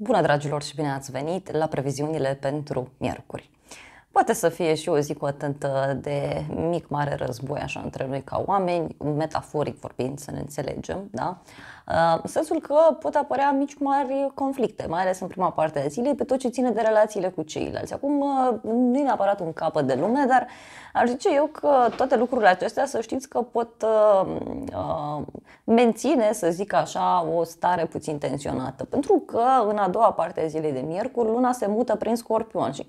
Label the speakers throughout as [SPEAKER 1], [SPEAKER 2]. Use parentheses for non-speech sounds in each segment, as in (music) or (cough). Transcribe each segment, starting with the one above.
[SPEAKER 1] Bună dragilor și bine ați venit la previziunile pentru miercuri. Poate să fie și o zi cu atât de mic, mare război așa între noi ca oameni, metaforic vorbind, să ne înțelegem, da? Uh, în sensul că pot apărea mici, mari conflicte, mai ales în prima parte a zilei, pe tot ce ține de relațiile cu ceilalți. Acum, uh, nu e neapărat un capăt de lume, dar aș zice eu că toate lucrurile acestea, să știți că pot uh, uh, menține, să zic așa, o stare puțin tensionată. Pentru că în a doua parte a zilei de miercuri, luna se mută prin scorpion și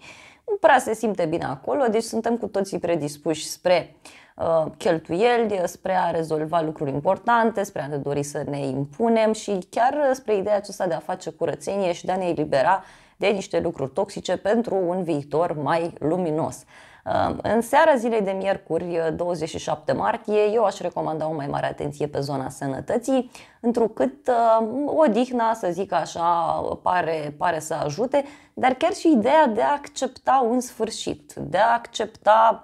[SPEAKER 1] nu prea se simte bine acolo, deci suntem cu toții predispuși spre uh, cheltuieli, spre a rezolva lucruri importante, spre a ne dori să ne impunem și chiar spre ideea aceasta de a face curățenie și de a ne elibera de niște lucruri toxice pentru un viitor mai luminos. În seara zilei de miercuri, 27 martie, eu aș recomanda o mai mare atenție pe zona sănătății, întrucât uh, odihna, să zic așa, pare, pare să ajute, dar chiar și ideea de a accepta un sfârșit, de a accepta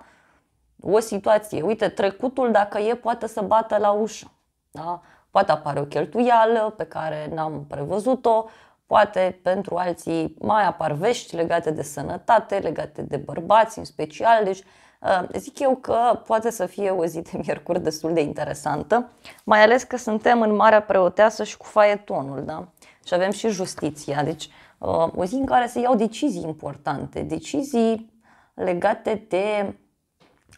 [SPEAKER 1] o situație. Uite, trecutul, dacă e, poate să bată la ușă. Da? Poate apare o cheltuială pe care n-am prevăzut-o, Poate pentru alții mai apar vești legate de sănătate, legate de bărbați în special, deci uh, zic eu că poate să fie o zi de miercuri destul de interesantă, mai ales că suntem în Marea Preoteasă și cu faetonul, da? Și avem și justiția, deci uh, o zi în care se iau decizii importante, decizii legate de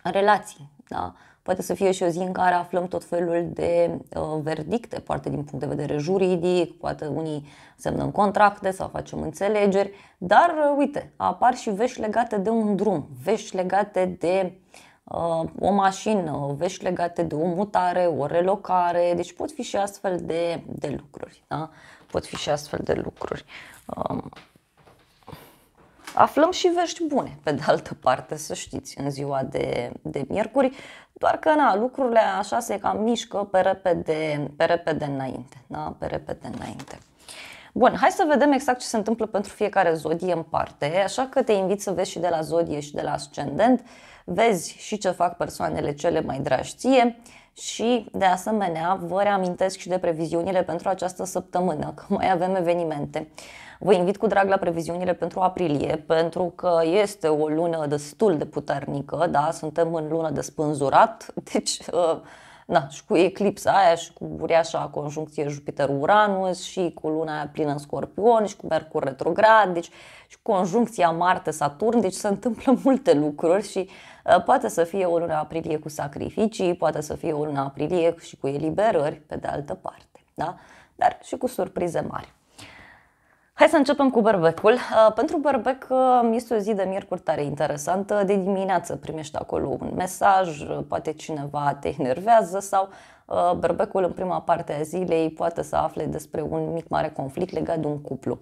[SPEAKER 1] relații, da? Poate să fie și o zi în care aflăm tot felul de uh, verdicte, poate din punct de vedere juridic, poate unii semnăm contracte sau facem înțelegeri, dar uh, uite, apar și vești legate de un drum, vești legate de uh, o mașină, vești legate de o mutare, o relocare, deci pot fi și astfel de, de lucruri. Da? Pot fi și astfel de lucruri. Uh, aflăm și vești bune, pe de altă parte, să știți, în ziua de, de miercuri, doar că na, lucrurile așa se cam mișcă pe repede, pe repede înainte. Da? Pe repede înainte. Bun, hai să vedem exact ce se întâmplă pentru fiecare zodie în parte, așa că te invit să vezi și de la zodie și de la ascendent, vezi și ce fac persoanele cele mai dragi ție și, de asemenea, vă reamintesc și de previziunile pentru această săptămână, că mai avem evenimente. Vă invit cu drag la previziunile pentru aprilie, pentru că este o lună destul de puternică, da, suntem în lună de spânzurat, (laughs) deci uh, na, și cu eclipsa aia și cu uriașa conjuncție Jupiter-Uranus și cu luna aia plină în Scorpion și cu Mercur retrograd, deci și cu conjuncția Marte-Saturn, deci se întâmplă (laughs) multe lucruri și uh, poate să fie o lună aprilie cu sacrificii, poate să fie o lună aprilie și cu eliberări, pe de altă parte, da? dar și cu surprize mari. Hai să începem cu berbecul. Uh, pentru berbec uh, este o zi de miercuri tare interesantă. De dimineață primești acolo un mesaj, uh, poate cineva te enervează sau Uh, berbecul în prima parte a zilei poate să afle despre un mic mare conflict legat de un cuplu.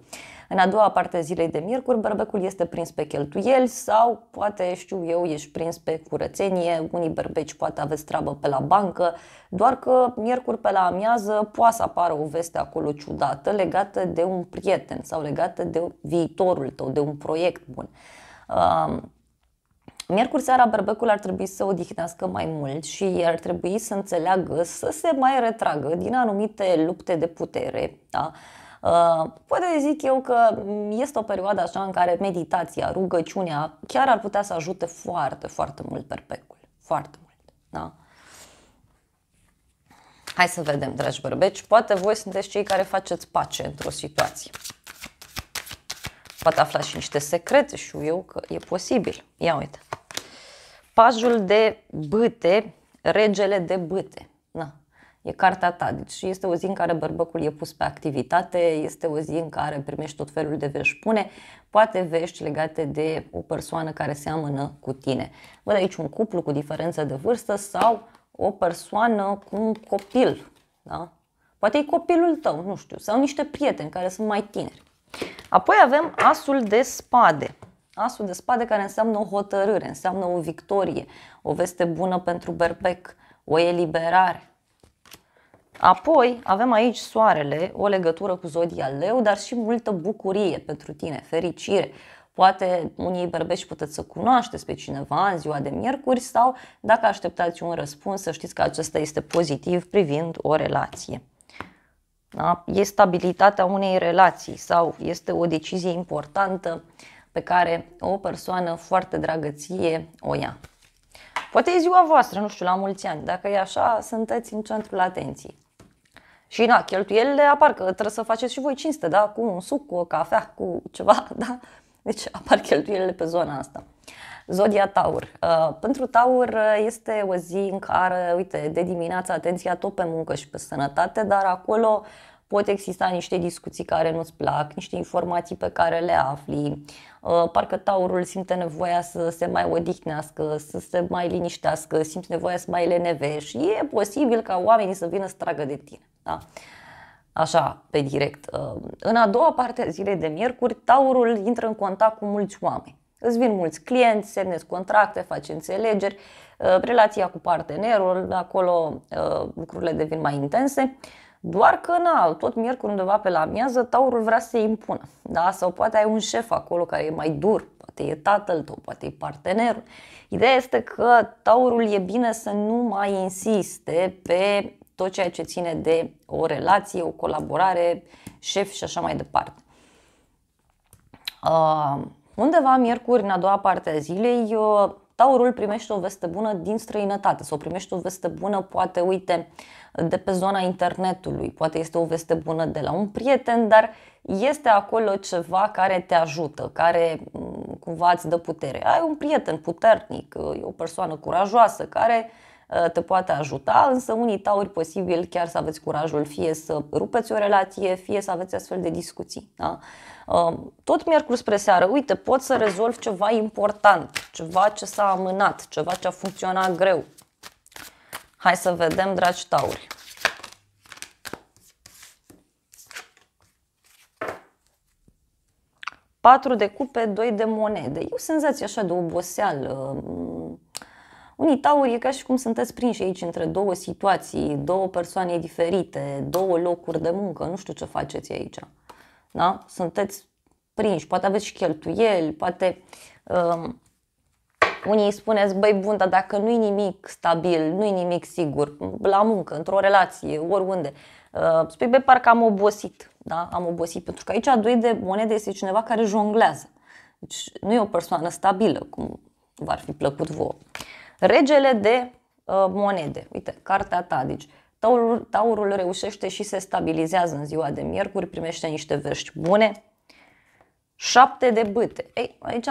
[SPEAKER 1] În a doua parte a zilei de miercuri, berbecul este prins pe cheltuieli sau poate, știu eu, ești prins pe curățenie, unii berbeci poate aveți treabă pe la bancă, doar că miercuri pe la amiază poate să apară o veste acolo ciudată legată de un prieten sau legată de viitorul tău, de un proiect bun. Uh, Miercuri seara berbecul ar trebui să odihnească mai mult și ar trebui să înțeleagă să se mai retragă din anumite lupte de putere. Da? Uh, poate zic eu că este o perioadă așa în care meditația, rugăciunea chiar ar putea să ajute foarte, foarte mult berbecul. Foarte mult. Da? Hai să vedem, dragi bărbeci, poate voi sunteți cei care faceți pace într-o situație. Poate aflați și niște secrete, știu eu că e posibil. Ia uite. Pajul de bâte, regele de bâte. Na, e cartea ta. Deci este o zi în care bărbăcul e pus pe activitate, este o zi în care primești tot felul de vești bune, poate vești legate de o persoană care seamănă cu tine. Văd aici un cuplu cu diferență de vârstă sau o persoană cu un copil. Da? Poate e copilul tău, nu știu, sau niște prieteni care sunt mai tineri. Apoi avem asul de spade. Asul de spade care înseamnă o hotărâre, înseamnă o victorie, o veste bună pentru berbec, o eliberare. Apoi avem aici soarele, o legătură cu zodia leu, dar și multă bucurie pentru tine, fericire. Poate unii berbeci puteți să cunoașteți pe cineva în ziua de miercuri sau dacă așteptați un răspuns să știți că acesta este pozitiv privind o relație. Da? E stabilitatea unei relații sau este o decizie importantă pe care o persoană foarte dragă ție o ia. Poate e ziua voastră, nu știu, la mulți ani. Dacă e așa, sunteți în centrul atenției. Și na, cheltuielile apar că trebuie să faceți și voi cinste, da? Cu un suc, cu o cafea, cu ceva, (laughs) da? Deci apar cheltuielile pe zona asta. Zodia Taur. Uh, pentru Taur uh, este o zi în care, uite, de dimineață atenția tot pe muncă și pe sănătate, dar acolo pot exista niște discuții care nu-ți plac, niște informații pe care le afli. Uh, parcă taurul simte nevoia să se mai odihnească, să se mai liniștească, simte nevoia să mai leneve și e posibil ca oamenii să vină să tragă de tine. Da? Așa, pe direct. Uh, în a doua parte a zilei de miercuri, taurul intră în contact cu mulți oameni. Îți vin mulți clienți, semnezi contracte, faci înțelegeri, uh, relația cu partenerul, acolo lucrurile devin mai intense doar că, na, tot miercuri undeva pe la miază, taurul vrea să se impună. Da? Sau poate ai un șef acolo care e mai dur, poate e tatăl tău, poate e partenerul. Ideea este că taurul e bine să nu mai insiste pe tot ceea ce ține de o relație, o colaborare, șef și așa mai departe. Uh, undeva miercuri, în a doua parte a zilei, uh, taurul primește o veste bună din străinătate sau primește o veste bună, poate, uite, uh, de pe zona internetului, poate este o veste bună de la un prieten, dar este acolo ceva care te ajută, care mm, cumva îți dă putere. Ai un prieten puternic, e o persoană curajoasă care uh, te poate ajuta, însă unii tauri posibil chiar să aveți curajul fie să rupeți o relație, fie să aveți astfel de discuții. Da? Uh, tot miercuri spre seară, uite, pot să rezolv ceva important, ceva ce s-a amânat, ceva ce a funcționat greu, Hai să vedem, dragi tauri. Patru de cupe, doi de monede. E o senzație așa de oboseală. Unii tauri e ca și cum sunteți prinși aici între două situații, două persoane diferite, două locuri de muncă, nu știu ce faceți aici. Da? Sunteți prinși, poate aveți și cheltuieli, poate um, unii spuneți, băi bun, dar dacă nu-i nimic stabil, nu-i nimic sigur, la muncă, într-o relație, oriunde, uh, spui, băi, parcă am obosit, da? Am obosit, pentru că aici doi de monede este cineva care jonglează. Deci nu e o persoană stabilă, cum v-ar fi plăcut vouă. Regele de uh, monede, uite, cartea ta, deci taurul, taurul reușește și se stabilizează în ziua de miercuri, primește niște vești bune. Șapte de bâte. Ei, aici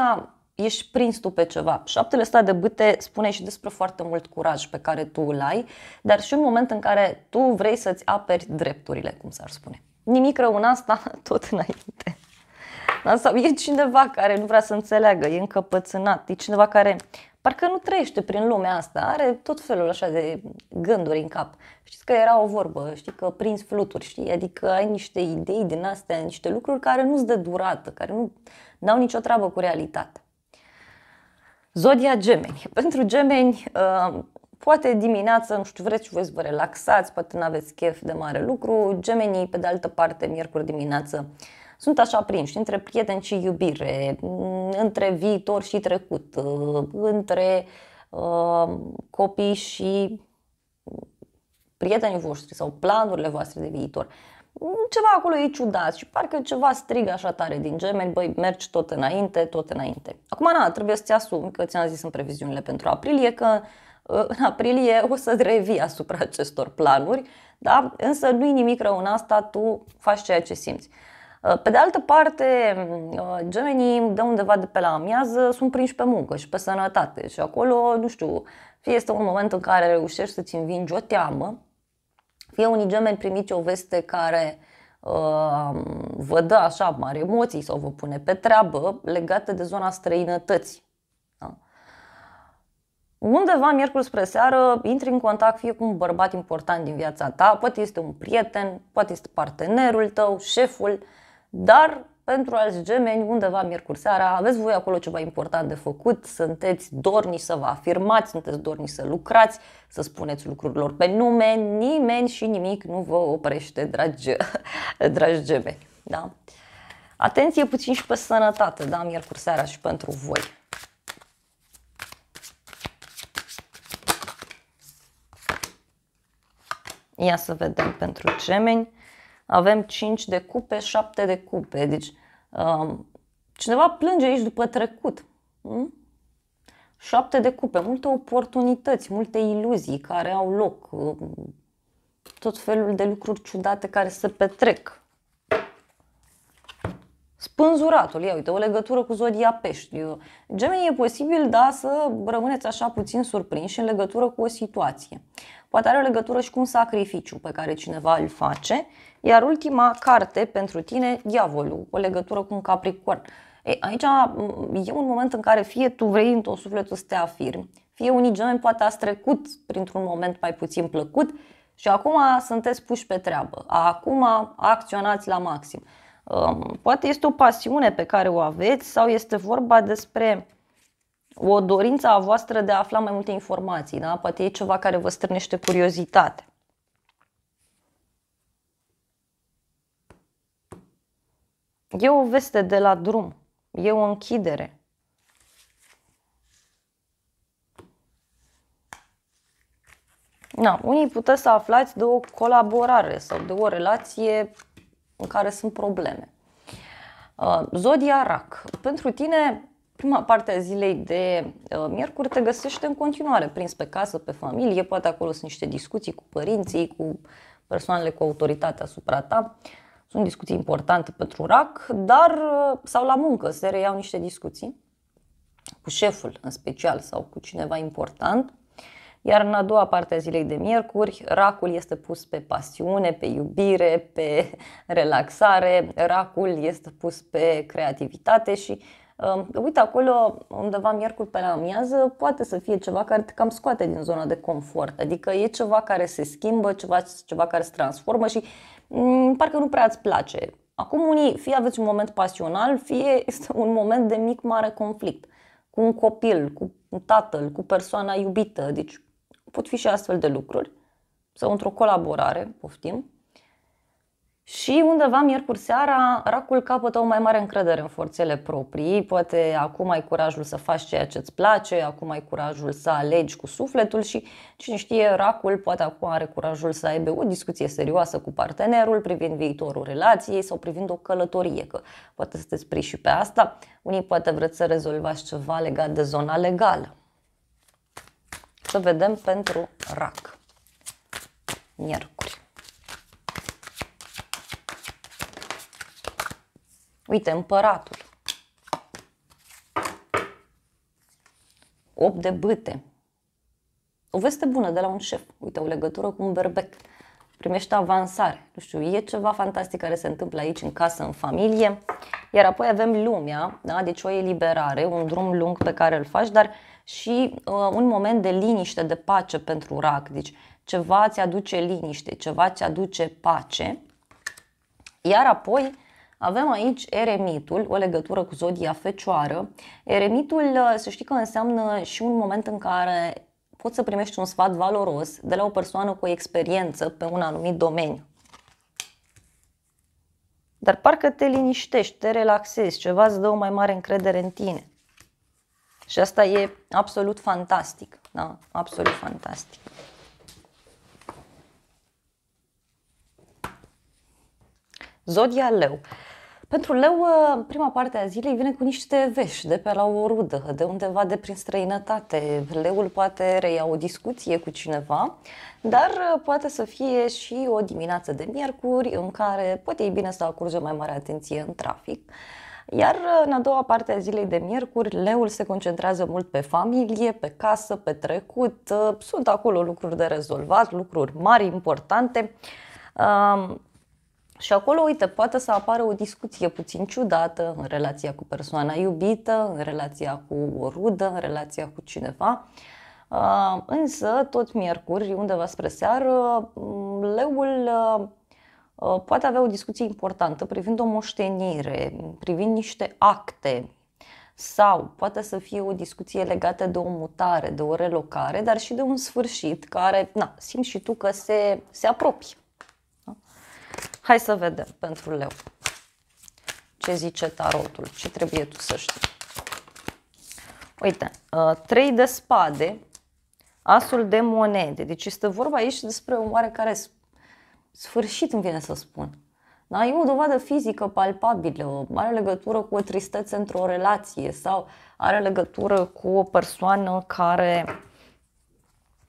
[SPEAKER 1] ești prins tu pe ceva. Șaptele ăsta de bâte spune și despre foarte mult curaj pe care tu îl ai, dar și un moment în care tu vrei să-ți aperi drepturile, cum s-ar spune. Nimic rău în asta, (laughs) tot înainte. Da? Sau e cineva care nu vrea să înțeleagă, e încăpățânat, e cineva care parcă nu trăiește prin lumea asta, are tot felul așa de gânduri în cap. Știți că era o vorbă, știi că prins fluturi, știi? Adică ai niște idei din astea, niște lucruri care nu-ți dă durată, care nu au nicio treabă cu realitatea. Zodia gemeni. (laughs) Pentru gemeni, uh, poate dimineața, nu știu, vreți voi să vă relaxați, poate nu aveți chef de mare lucru. Gemenii, pe de altă parte, miercuri dimineață, sunt așa prinși între prieteni și iubire, mm, între viitor și trecut, uh, între uh, copii și prietenii voștri sau planurile voastre de viitor ceva acolo e ciudat și parcă ceva strigă așa tare din gemeni, băi, mergi tot înainte, tot înainte. Acum, na, trebuie să-ți asumi, că ți-am zis în previziunile pentru aprilie, că uh, în aprilie (laughs) o să revii asupra acestor planuri, da? însă nu-i nimic rău în asta, tu faci ceea ce simți. Uh, pe de altă parte, uh, gemenii de undeva de pe la amiază sunt prinși pe muncă și pe sănătate și acolo, nu știu, fie este un moment în care reușești să-ți învingi o teamă, fie unii gemeni primiți o veste care uh, vă dă așa mari emoții sau vă pune pe treabă legată de zona străinătății. Da? Undeva, miercuri spre seară, intri în contact fie cu un bărbat important din viața ta, poate este un prieten, poate este partenerul tău, șeful, dar pentru alți gemeni, undeva miercuri seara, aveți voi acolo ceva important de făcut, sunteți dorni să vă afirmați, sunteți dorni să lucrați, să spuneți lucrurilor pe nume, nimeni și nimic nu vă oprește, dragi, (laughs) dragi gemeni. Da? Atenție puțin și pe sănătate, da, miercuri seara și pentru voi. Ia să vedem pentru gemeni. Avem 5 de cupe, 7 de cupe. Deci um, cineva plânge aici după trecut. Hmm? 7 de cupe, multe oportunități, multe iluzii care au loc, um, tot felul de lucruri ciudate care se petrec. Spânzuratul, ia uite, o legătură cu zodia pești. Gemeni e posibil, da, să rămâneți așa puțin surprinși în legătură cu o situație. Poate are o legătură și cu un sacrificiu pe care cineva îl face. Iar ultima carte pentru tine, diavolul, o legătură cu un capricorn. E, aici e un moment în care fie tu vrei în tot sufletul să te afirmi, fie unii gemeni poate ați trecut printr-un moment mai puțin plăcut și acum sunteți puși pe treabă. Acum acționați la maxim. Um, poate este o pasiune pe care o aveți sau este vorba despre o dorință a voastră de a afla mai multe informații. Da? Poate e ceva care vă strânește curiozitatea. E o veste de la drum. E o închidere. Na, unii puteți să aflați de o colaborare sau de o relație în care sunt probleme. Uh, Zodia Rac. Pentru tine, prima parte a zilei de uh, miercuri te găsește în continuare prins pe casă, pe familie, poate acolo sunt niște discuții cu părinții, cu persoanele cu autoritate asupra ta. Sunt discuții importante pentru RAC, dar uh, sau la muncă se reiau niște discuții cu șeful în special sau cu cineva important. Iar în a doua parte a zilei de miercuri, racul este pus pe pasiune, pe iubire, pe relaxare, racul este pus pe creativitate și uh, uite acolo undeva miercuri pe la amiază poate să fie ceva care te cam scoate din zona de confort, adică e ceva care se schimbă, ceva, ceva care se transformă și um, parcă nu prea îți place. Acum unii, fie aveți un moment pasional, fie (laughs) este un moment de mic mare conflict cu un copil, cu un tatăl, cu persoana iubită, deci pot fi și astfel de lucruri, sau într-o colaborare, poftim. Și undeva miercuri seara, racul capătă o mai mare încredere în forțele proprii, poate acum ai curajul să faci ceea ce îți place, acum ai curajul să alegi cu sufletul și cine știe, racul poate acum are curajul să aibă o discuție serioasă cu partenerul privind viitorul relației sau privind o călătorie, că poate să te spri și pe asta. Unii poate vreți să rezolvați ceva legat de zona legală. Să vedem pentru rac. Miercuri. Uite, împăratul. 8 de bâte. O veste bună de la un șef. Uite, o legătură cu un berbec. Primește avansare. Nu știu, e ceva fantastic care se întâmplă aici în casă, în familie. Iar apoi avem lumea, da? deci o eliberare, un drum lung pe care îl faci, dar și uh, un moment de liniște, de pace pentru rac. Deci ceva ți aduce liniște, ceva ți aduce pace. Iar apoi avem aici eremitul, o legătură cu zodia fecioară. Eremitul, uh, să știi că înseamnă și un moment în care poți să primești un sfat valoros de la o persoană cu experiență pe un anumit domeniu. Dar parcă te liniștești, te relaxezi, ceva îți dă o mai mare încredere în tine. Și asta e absolut fantastic. Da? Absolut fantastic. Zodia leu. Pentru leu, ă, prima parte a zilei vine cu niște vești de pe la o rudă, de undeva de prin străinătate. Leul poate reia o discuție cu cineva, dar ă, poate să fie și o dimineață de miercuri în care poate e bine să acurge mai mare atenție în trafic. Iar în a doua parte a zilei de miercuri, leul se concentrează mult pe familie, pe casă, pe trecut. Sunt acolo lucruri de rezolvat, lucruri mari, importante. Și acolo, uite, poate să apară o discuție puțin ciudată în relația cu persoana iubită, în relația cu o rudă, în relația cu cineva. Însă, tot miercuri, undeva spre seară, leul Uh, poate avea o discuție importantă privind o moștenire, privind niște acte sau poate să fie o discuție legată de o mutare, de o relocare, dar și de un sfârșit care, na, simți și tu că se, se apropie. Da? Hai să vedem pentru leu. Ce zice tarotul? Ce trebuie tu să știi? Uite, uh, trei de spade, asul de monede. Deci este vorba aici despre o oarecare sfârșit îmi vine să spun. Da? E o dovadă fizică palpabilă, are legătură cu o tristețe într-o relație sau are legătură cu o persoană care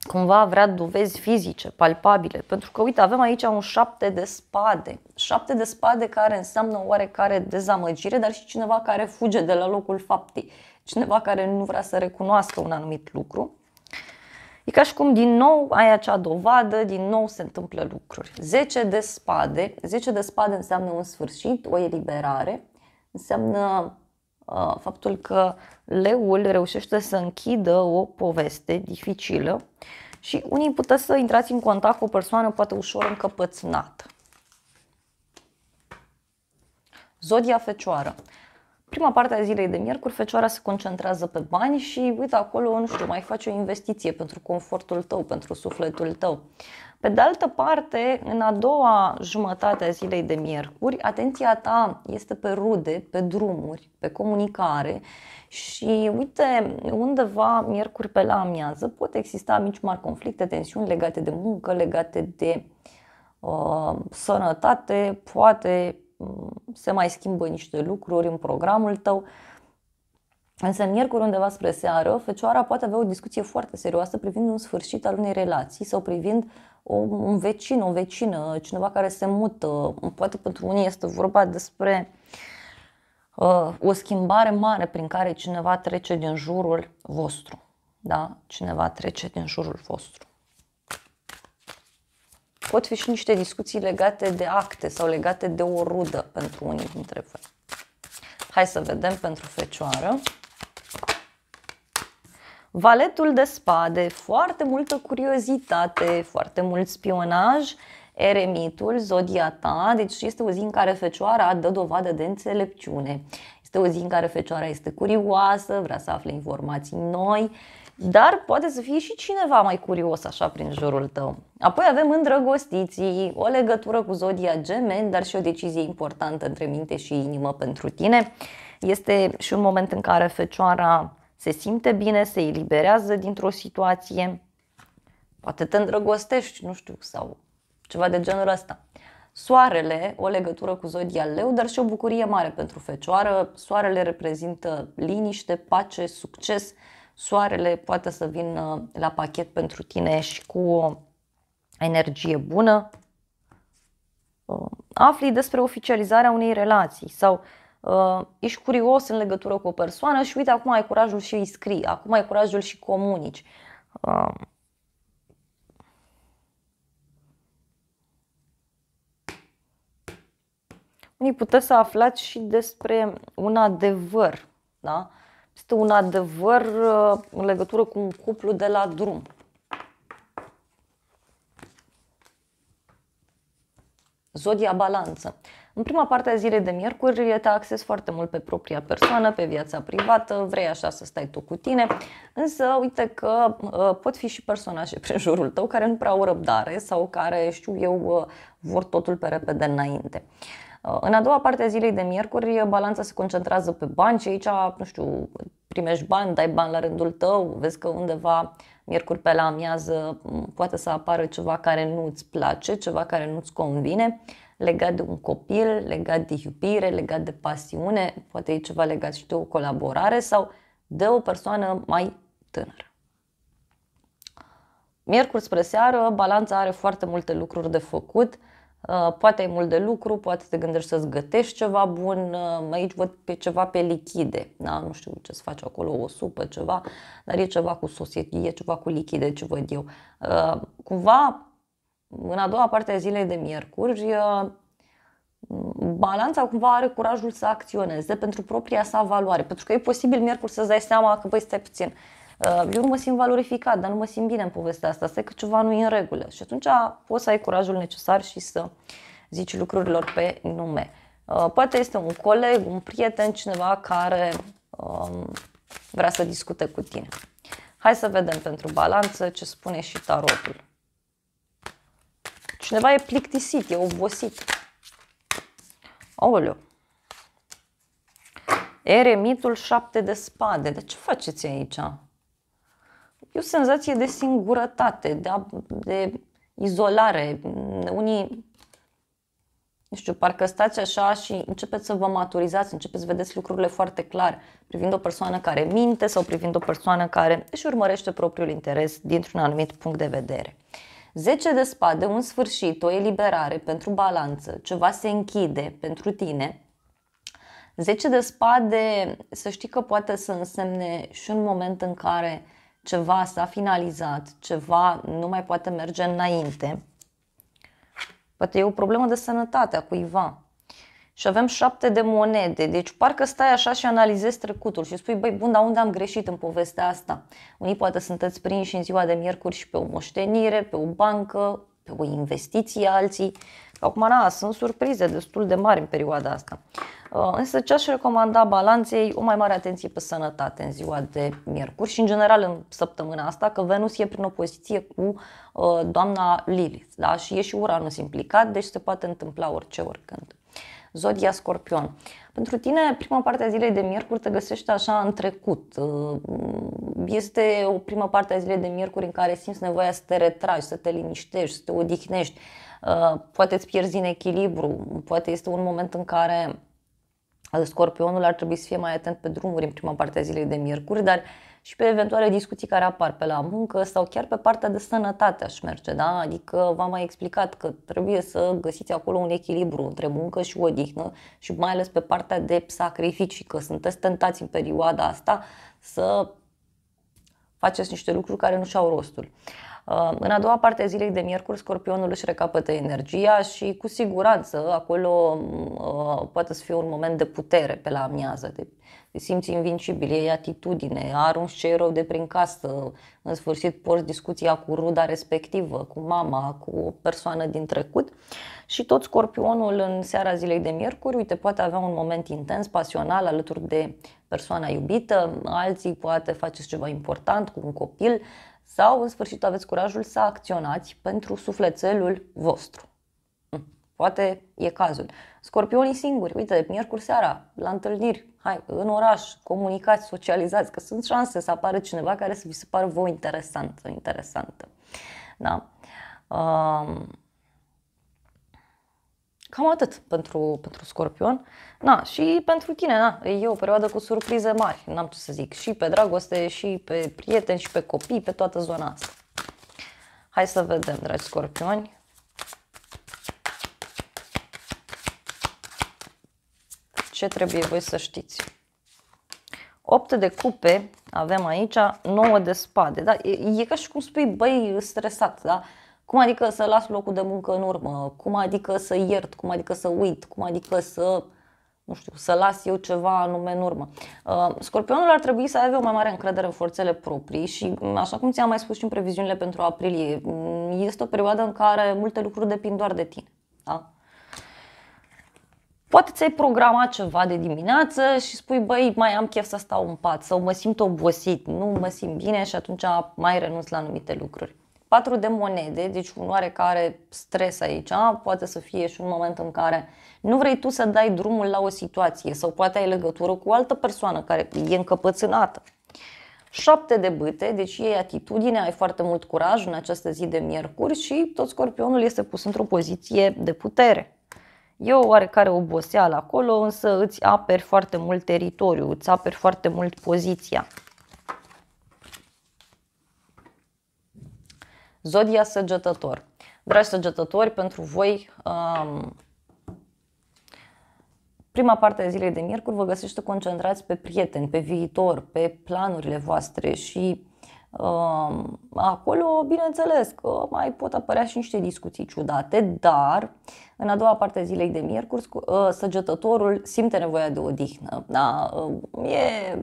[SPEAKER 1] cumva vrea dovezi fizice, palpabile. Pentru că, uite, avem aici un șapte de spade. Șapte de spade care înseamnă oarecare dezamăgire, dar și cineva care fuge de la locul faptei. Cineva care nu vrea să recunoască un anumit lucru. E ca și cum din nou ai acea dovadă, din nou se întâmplă lucruri. 10 de spade, 10 de spade înseamnă un sfârșit, o eliberare, înseamnă uh, faptul că leul reușește să închidă o poveste dificilă și unii puteți să intrați în contact cu o persoană poate ușor încăpățânată. Zodia Fecioară. Prima parte a zilei de miercuri, Fecioara se concentrează pe bani și uite acolo, nu știu, mai faci o investiție pentru confortul tău, pentru sufletul tău. Pe de altă parte, în a doua jumătate a zilei de miercuri, atenția ta este pe rude, pe drumuri, pe comunicare și uite, undeva miercuri pe la amiază pot exista mici mari conflicte, tensiuni legate de muncă, legate de uh, sănătate, poate uh, se mai schimbă niște lucruri în programul tău. Însă miercuri undeva spre seară, fecioara poate avea o discuție foarte serioasă privind un sfârșit al unei relații sau privind o, un vecin, o vecină, cineva care se mută. Poate pentru unii este vorba despre uh, o schimbare mare prin care cineva trece din jurul vostru. Da? Cineva trece din jurul vostru. Pot fi și niște discuții legate de acte sau legate de o rudă pentru unii dintre voi. Hai să vedem pentru fecioară. Valetul de spade, foarte multă curiozitate, foarte mult spionaj, eremitul, zodia ta, deci este o zi în care fecioara dă dovadă de înțelepciune. Este o zi în care fecioara este curioasă, vrea să afle informații noi, dar poate să fie și cineva mai curios așa prin jurul tău. Apoi avem îndrăgostiții, o legătură cu zodia gemeni, dar și o decizie importantă între minte și inimă pentru tine. Este și un moment în care fecioara se simte bine, se eliberează dintr-o situație, poate te îndrăgostești, nu știu, sau ceva de genul ăsta. Soarele, o legătură cu zodia leu, dar și o bucurie mare pentru fecioară. Soarele reprezintă liniște, pace, succes. Soarele poate să vină la pachet pentru tine și cu o energie bună. Afli despre oficializarea unei relații sau uh, ești curios în legătură cu o persoană și uite, acum ai curajul și îi scrii, acum ai curajul și comunici. Uh, unii puteți să aflați și despre un adevăr, da? Este un adevăr uh, în legătură cu un cuplu de la drum. Zodia balanță. În prima parte a zilei de miercuri te acces foarte mult pe propria persoană, pe viața privată, vrei așa să stai tu cu tine, însă uite că uh, pot fi și personaje (laughs) prin jurul tău care nu prea au răbdare sau care, știu eu, uh, vor totul pe repede înainte. Uh, în a doua parte a zilei de miercuri, balanța se concentrează pe bani și aici, nu știu, primești bani, dai bani la rândul tău, vezi că undeva miercuri pe la amiază poate să apară ceva care nu îți place, ceva care nu îți convine legat de un copil, legat de iubire, legat de pasiune, poate e ceva legat și de o colaborare sau de o persoană mai tânără. Miercuri spre seară, balanța are foarte multe lucruri de făcut, uh, poate ai mult de lucru, poate te gândești să-ți gătești ceva bun, uh, aici văd pe ceva pe lichide, da? nu știu ce să faci acolo, o supă, ceva, dar e ceva cu societate, e ceva cu lichide, ce văd eu. Uh, cumva în a doua parte a zilei de miercuri, balanța cumva are curajul să acționeze pentru propria sa valoare. Pentru că e posibil miercuri să-ți dai seama că, băi, stai puțin, eu nu mă simt valorificat, dar nu mă simt bine în povestea asta, stai că ceva nu e în regulă. Și atunci poți să ai curajul necesar și să zici lucrurilor pe nume. Poate este un coleg, un prieten, cineva care um, vrea să discute cu tine. Hai să vedem pentru balanță ce spune și tarotul. Cineva e plictisit, e obosit. Aoleu. Eremitul șapte de spade. De ce faceți aici? E o senzație de singurătate, de, de izolare. Unii nu știu, parcă stați așa și începeți să vă maturizați, începeți să vedeți lucrurile foarte clar, privind o persoană care minte sau privind o persoană care își urmărește propriul interes dintr-un anumit punct de vedere. 10 de spade, un sfârșit, o eliberare pentru balanță, ceva se închide pentru tine. 10 de spade, să știi că poate să însemne și un moment în care ceva s-a finalizat, ceva nu mai poate merge înainte. Poate e o problemă de sănătate a cuiva. Și avem șapte de monede, deci parcă stai așa și analizezi trecutul și spui, băi, bun, dar unde am greșit în povestea asta? Unii poate sunteți prinși în ziua de miercuri și pe o moștenire, pe o bancă, pe o investiție, alții. Acum, na, sunt surprize destul de mari în perioada asta. Uh, însă ce aș recomanda balanței? O mai mare atenție pe sănătate în ziua de miercuri și în general în săptămâna asta, că Venus e prin opoziție cu uh, doamna Lilith da? și e și Uranus implicat, deci se poate întâmpla orice, oricând. Zodia Scorpion. Pentru tine, prima parte a zilei de miercuri te găsești așa în trecut. Uh, este o prima parte a zilei de miercuri în care simți nevoia să te retragi, să te liniștești, să te odihnești. Poate îți pierzi în echilibru, poate este un moment în care Scorpionul ar trebui să fie mai atent pe drumuri în prima parte a zilei de miercuri, dar și pe eventuale discuții care apar pe la muncă sau chiar pe partea de sănătate aș merge, da? Adică v-am mai explicat că trebuie să găsiți acolo un echilibru între muncă și odihnă și mai ales pe partea de sacrificii, că sunteți tentați în perioada asta să faceți niște lucruri care nu și-au rostul. Uh, în a doua parte a zilei de miercuri, scorpionul își recapătă energia și cu siguranță acolo uh, poate să fie un moment de putere pe la amiază, de, de simți invincibil, e atitudine, arunci ce rău de prin casă, în sfârșit porți discuția cu ruda respectivă, cu mama, cu o persoană din trecut. Și tot scorpionul în seara zilei de miercuri, uite, poate avea un moment intens, pasional, alături de persoana iubită, alții poate faceți ceva important cu un copil, sau în sfârșit aveți curajul să acționați pentru sufletelul vostru. Hm, poate e cazul. Scorpionii singuri, uite, miercuri seara, la întâlniri, hai, în oraș, comunicați, socializați, că sunt șanse să apară cineva care să vi se pară voi interesantă, interesantă. Da? Um, Cam atât pentru, pentru Scorpion. Na, și pentru tine, na, e o perioadă cu surprize mari, n-am ce să zic, și pe dragoste, și pe prieteni, și pe copii, pe toată zona asta. Hai să vedem, dragi scorpioni. Ce trebuie voi să știți? 8 de cupe avem aici, 9 de spade. Da? E, e ca și cum spui, băi, stresat, da? Cum adică să las locul de muncă în urmă? Cum adică să iert? Cum adică să uit? Cum adică să, nu știu, să las eu ceva anume în urmă? Uh, scorpionul ar trebui să aibă o mai mare încredere în forțele proprii și, așa cum ți-am mai spus și în previziunile pentru aprilie, mm, este o perioadă în care multe lucruri depind doar de tine. Da? Poate ți-ai programat ceva de dimineață și spui, băi, mai am chef să stau în pat sau mă simt obosit, nu mă simt bine și atunci mai renunț la anumite lucruri. 4 de monede, deci un oarecare stres aici, poate să fie și un moment în care nu vrei tu să dai drumul la o situație sau poate ai legătură cu o altă persoană care e încăpățânată. 7 de bâte, deci e atitudine, ai foarte mult curaj în această zi de miercuri și tot scorpionul este pus într-o poziție de putere. E o oarecare oboseală acolo, însă îți aperi foarte mult teritoriu, îți aperi foarte mult poziția. Zodia săgetător. Dragi săgetători, pentru voi um, prima parte a zilei de miercuri vă găsește concentrați pe prieteni, pe viitor, pe planurile voastre și um, acolo, bineînțeles, că mai pot apărea și niște discuții ciudate, dar în a doua parte a zilei de miercuri, uh, săgetătorul simte nevoia de odihnă. Da? Uh, e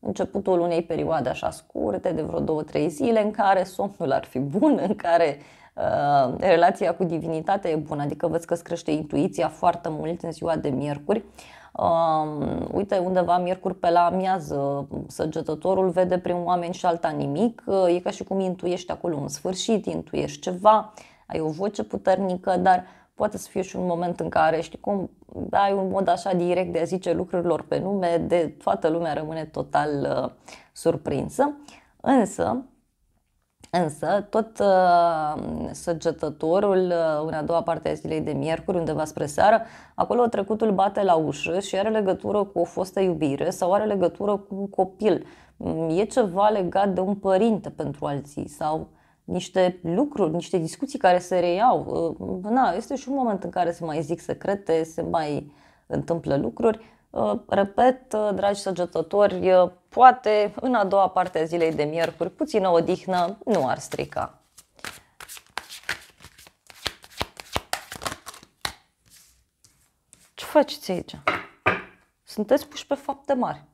[SPEAKER 1] începutul unei perioade așa scurte, de vreo două, trei zile, în care somnul ar fi bun, în care uh, relația cu divinitatea e bună, adică vezi că îți crește intuiția foarte mult în ziua de miercuri. Uh, uite, undeva miercuri pe la amiază, săgetătorul vede prin oameni și alta nimic, uh, e ca și cum intuiești acolo un sfârșit, intuiești ceva, ai o voce puternică, dar poate să fie și un moment în care, știi cum, ai un mod așa direct de a zice lucrurilor pe nume, de toată lumea rămâne total uh, surprinsă. Însă, Însă, tot uh, săgetătorul, uh, în a doua parte a zilei de miercuri, undeva spre seară, acolo trecutul bate la ușă și are legătură cu o fostă iubire sau are legătură cu un copil. Mm, e ceva legat de un părinte pentru alții sau niște lucruri, niște discuții care se reiau. Uh, na, este și un moment în care se mai zic secrete, se mai întâmplă lucruri. Uh, repet, uh, dragi săgetători, poate în a doua parte a zilei de miercuri, puțină odihnă nu ar strica. Ce faceți aici? Sunteți puși pe fapte mari.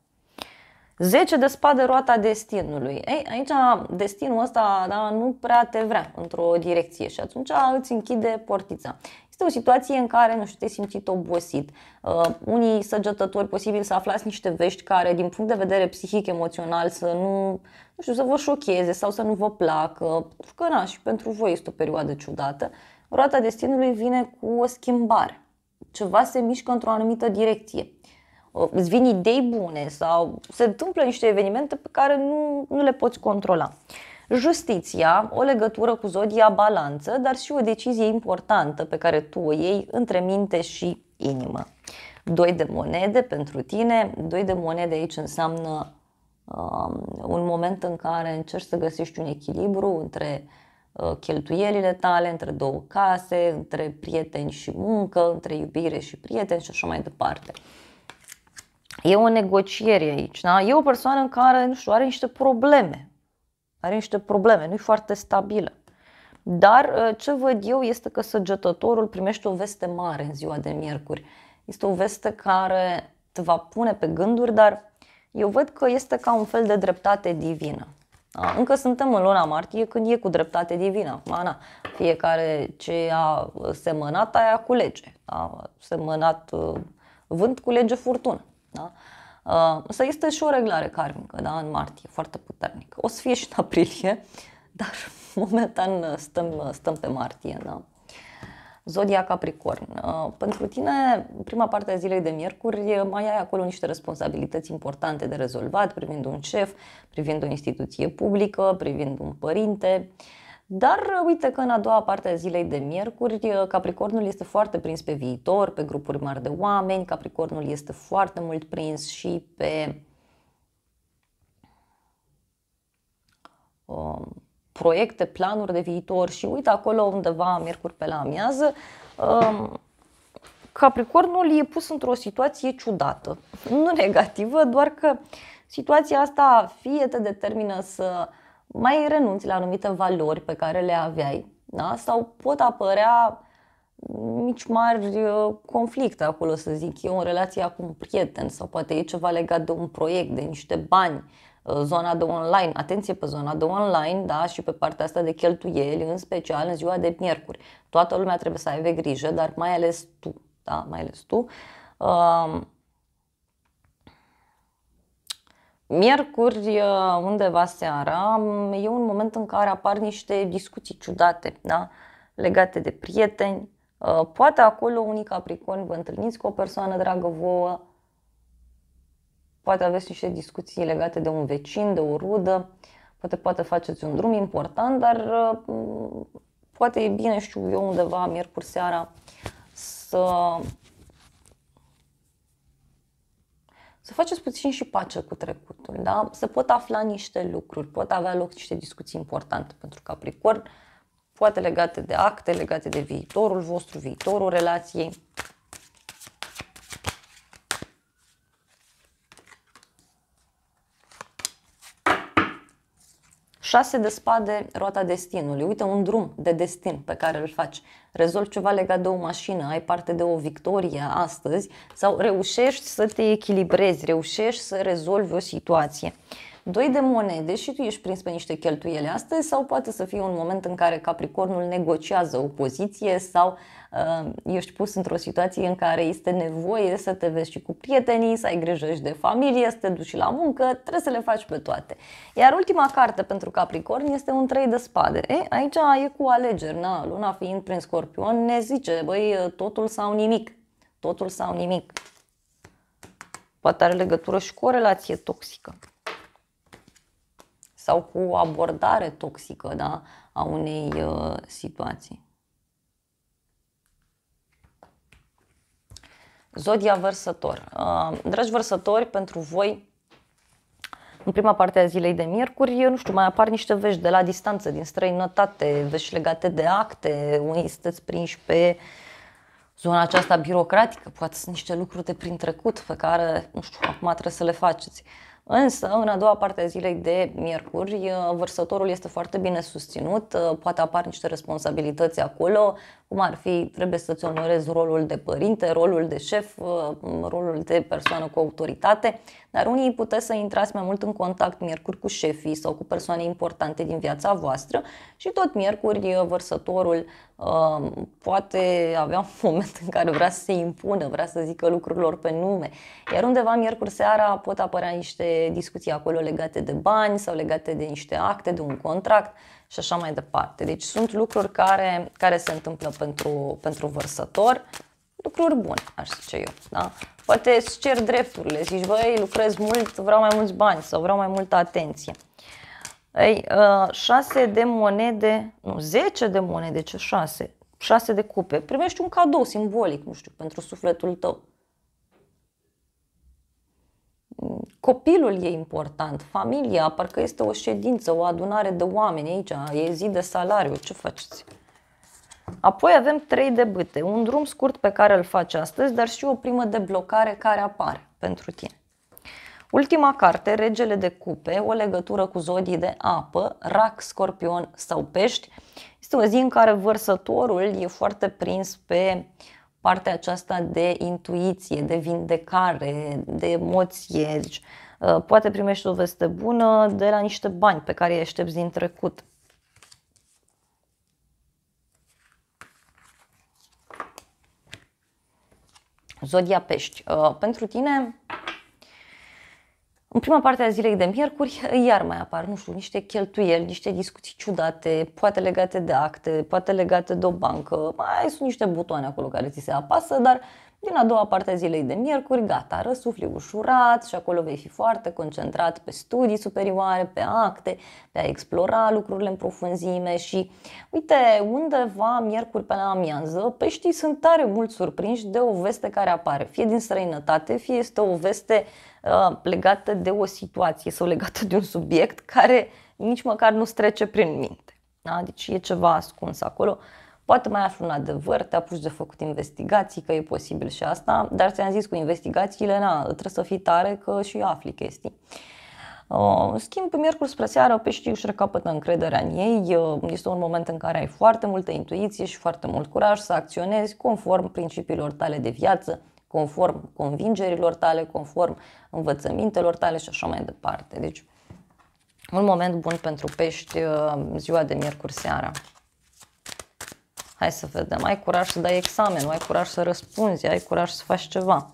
[SPEAKER 1] 10 de spade roata destinului. Ei, aici destinul ăsta da, nu prea te vrea într-o direcție și atunci îți închide portița. Este o situație în care, nu știu, te-ai simțit obosit. Uh, unii săgetători posibil să aflați niște vești care, din punct de vedere psihic, emoțional, să nu, nu știu, să vă șocheze sau să nu vă placă. Pentru că, na, și pentru voi este o perioadă ciudată. Roata destinului vine cu o schimbare. Ceva se mișcă într-o anumită direcție îți vin idei bune sau se întâmplă niște evenimente pe care nu, nu le poți controla. Justiția, o legătură cu zodia balanță, dar și o decizie importantă pe care tu o iei între minte și inimă. Doi de monede pentru tine, doi de monede aici înseamnă um, un moment în care încerci să găsești un echilibru între uh, cheltuielile tale, între două case, între prieteni și muncă, între iubire și prieteni și așa mai departe. E o negociere aici. Da? E o persoană în care, nu știu, are niște probleme. Are niște probleme, nu e foarte stabilă. Dar uh, ce văd eu este că săgetătorul primește o veste mare în ziua de miercuri. Este o veste care te va pune pe gânduri, dar eu văd că este ca un fel de dreptate divină. Da? Încă suntem în luna martie când e cu dreptate divină. Mana, fiecare ce a semănat, aia culege. Da? Semănat uh, vânt, culege furtună. Da? Uh, să este și o reglare karmică da? în martie, foarte puternică. O să fie și în aprilie, (laughs) dar momentan stăm, stăm pe martie. Da? Zodia Capricorn. Uh, pentru tine, prima parte a zilei de miercuri, mai ai acolo niște responsabilități importante de rezolvat privind un șef, privind o instituție publică, privind un părinte. Uh, dar uite că în a doua parte a zilei de miercuri, Capricornul este foarte prins pe viitor, pe grupuri mari de oameni, Capricornul este foarte mult prins și pe um, proiecte, planuri de viitor și uite acolo undeva miercuri pe la amiază, um, Capricornul e pus într-o situație ciudată, nu negativă, doar că situația asta fie te determină să mai renunți la anumite valori pe care le aveai da? sau pot apărea mici mari uh, conflicte acolo, să zic eu, în relația cu un prieten sau poate e ceva legat de un proiect, de niște bani, uh, zona de online, atenție pe zona de online, da, și pe partea asta de cheltuieli, în special în ziua de miercuri. Toată lumea trebuie să aibă grijă, dar mai ales tu, da, mai ales tu. Uh, Miercuri, uh, undeva seara, e un moment în care apar niște discuții ciudate, da? legate de prieteni. Uh, poate acolo unii capricorni vă întâlniți cu o persoană dragă vouă, poate aveți niște discuții legate de un vecin, de o rudă, poate poate faceți un drum important, dar uh, poate e bine, știu eu, undeva miercuri seara să să faceți puțin și pace cu trecutul, da? Se pot afla niște lucruri, pot avea loc niște discuții importante pentru Capricorn, poate legate de acte, legate de viitorul vostru, viitorul relației. 6 de spade, roata destinului. Uite un drum de destin pe care îl faci. Rezolvi ceva legat de o mașină, ai parte de o victorie astăzi sau reușești să te echilibrezi, reușești să rezolvi o situație. Doi de monede și tu ești prins pe niște cheltuiele astăzi sau poate să fie un moment în care Capricornul negociază o poziție sau uh, ești pus într-o situație în care este nevoie să te vezi și cu prietenii, să ai grijă și de familie, să te duci la muncă, trebuie să le faci pe toate. Iar ultima carte pentru Capricorn este un 3 de spade. E, aici e cu alegeri, na, luna fiind prin scorpion ne zice, băi, totul sau nimic. Totul sau nimic. Poate are legătură și cu o relație toxică sau cu o abordare toxică da, a unei uh, situații. Zodia vărsător. Uh, dragi vărsători, pentru voi, în prima parte a zilei de miercuri, eu nu știu, mai apar niște vești de la distanță, din străinătate, vești legate de acte, unii sunteți prinși pe zona aceasta birocratică, poate sunt niște lucruri de prin trecut pe care, nu știu, acum trebuie să le faceți. Însă, în a doua parte a zilei de miercuri, uh, vărsătorul este foarte bine susținut, uh, poate apar niște responsabilități acolo, cum ar fi, trebuie să-ți onorezi rolul de părinte, rolul de șef, uh, rolul de persoană cu autoritate, dar unii puteți să intrați mai mult în contact miercuri cu șefii sau cu persoane importante din viața voastră și tot miercuri vărsătorul uh, poate avea un (laughs) moment în care vrea să se impună, vrea să zică lucrurilor pe nume. Iar undeva miercuri seara pot apărea niște discuții acolo legate de bani sau legate de niște acte, de un contract și așa mai departe. Deci sunt lucruri care, care se întâmplă pentru, pentru vărsător, lucruri bune, aș zice eu. Da? Poate îți cer drepturile, zici, băi, lucrez mult, vreau mai mulți bani sau vreau mai multă atenție. Ei, uh, 6 de monede, nu, 10 de monede, ce 6? 6 de cupe. Primești un cadou simbolic, nu știu, pentru sufletul tău. Copilul e important, familia, parcă este o ședință, o adunare de oameni aici, e zi de salariu, ce faceți? Apoi avem trei de bâte, un drum scurt pe care îl faci astăzi, dar și o primă deblocare care apare pentru tine. Ultima carte, Regele de Cupe, o legătură cu zodii de apă, rac, scorpion sau pești. Este o zi în care vărsătorul e foarte prins pe partea aceasta de intuiție, de vindecare, de emoție. Deci, uh, poate primești o veste bună de la niște bani pe care îi aștepți din trecut. Zodia pești. Uh, pentru tine, în prima parte a zilei de miercuri, iar mai apar, nu știu, niște cheltuieli, niște discuții ciudate, poate legate de acte, poate legate de o bancă, mai sunt niște butoane acolo care ți se apasă, dar din a doua parte a zilei de miercuri, gata, răsufli ușurat și acolo vei fi foarte concentrat pe studii superioare, pe acte, pe a explora lucrurile în profunzime și uite, undeva miercuri pe la amiază, peștii sunt tare mult surprinși de o veste care apare, fie din străinătate, fie este o veste uh, legată de o situație sau legată de un subiect care nici măcar nu strece prin minte. Da? Deci e ceva ascuns acolo. Poate mai afli un adevăr, te apuci de făcut investigații, că e posibil și asta, dar ți-am zis cu investigațiile, na, trebuie să fii tare că și afli chestii. În schimb, pe miercuri spre seară, peștii își recapătă încrederea în ei. Este un moment în care ai foarte multă intuiție și foarte mult curaj să acționezi conform principiilor tale de viață, conform convingerilor tale, conform învățămintelor tale și așa mai departe. Deci, un moment bun pentru pești ziua de miercuri seara. Hai să vedem, ai curaj să dai examenul, ai curaj să răspunzi, ai curaj să faci ceva.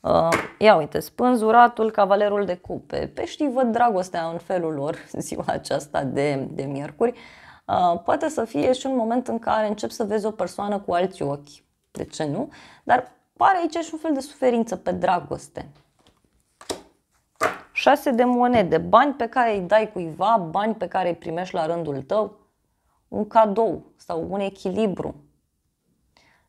[SPEAKER 1] Uh, ia uite, spânzuratul, cavalerul de cupe. Peștii văd dragostea în felul lor (laughs) ziua aceasta de, de miercuri. Uh, poate să fie și un moment în care începi să vezi o persoană cu alți ochi. De ce nu? Dar pare aici și un fel de suferință pe dragoste. Șase de monede, bani pe care îi dai cuiva, bani pe care îi primești la rândul tău, un cadou sau un echilibru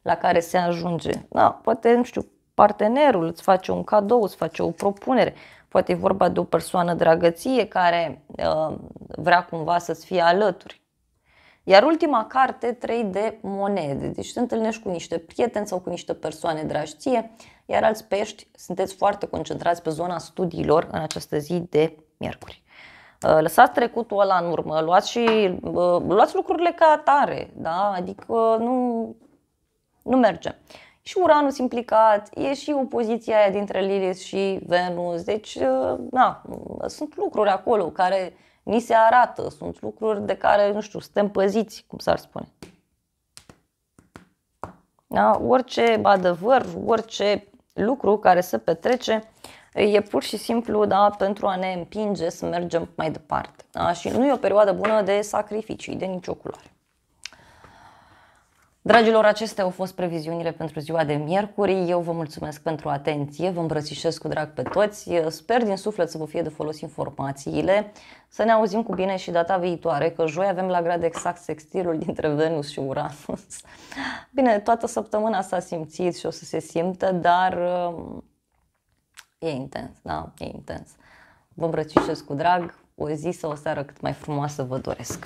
[SPEAKER 1] la care se ajunge. Da, poate, nu știu, partenerul îți face un cadou, îți face o propunere. Poate e vorba de o persoană dragăție care uh, vrea cumva să-ți fie alături. Iar ultima carte, 3 de monede. Deci te întâlnești cu niște prieteni sau cu niște persoane dragi ție, iar alți pești sunteți foarte concentrați pe zona studiilor în această zi de miercuri. Uh, lăsați trecutul ăla în urmă, luați și uh, luați lucrurile ca atare, da? Adică nu, nu merge. Și Uranus implicat, e și opoziția aia dintre Lilith și Venus, deci, uh, da, sunt lucruri acolo care ni se arată, sunt lucruri de care, nu știu, suntem păziți, cum s-ar spune. Da? Orice adevăr, orice lucru care se petrece E pur și simplu da, pentru a ne împinge să mergem mai departe. Da? Și nu e o perioadă bună de sacrificii, de nicio culoare. Dragilor, acestea au fost previziunile pentru ziua de miercuri. Eu vă mulțumesc pentru atenție, vă îmbrățișez cu drag pe toți. Sper din suflet să vă fie de folos informațiile. Să ne auzim cu bine și data viitoare, că joi avem la grad exact sextilul dintre Venus și Uranus. Bine, toată săptămâna s-a simțit și o să se simtă, dar um, E intens, da, e intens. Vă îmbrățișez cu drag, o zi sau o seară cât mai frumoasă vă doresc.